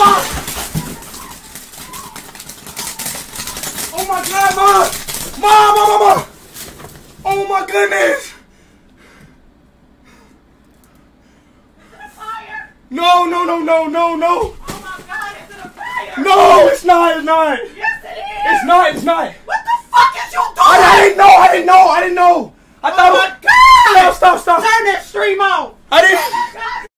fuck! Mom! Oh my god, mom! Mom, mom, mom, mom! Oh my goodness! Fire! No, no, no, no, no, no! Oh my god, is it a fire? No, it's not, it's not! Yes, it is! It's not, it's not! What the fuck is you doing? I, I didn't know, I didn't know, I didn't know! I oh thought my god! No, Stop, stop, stop! Turn that stream on! I didn't...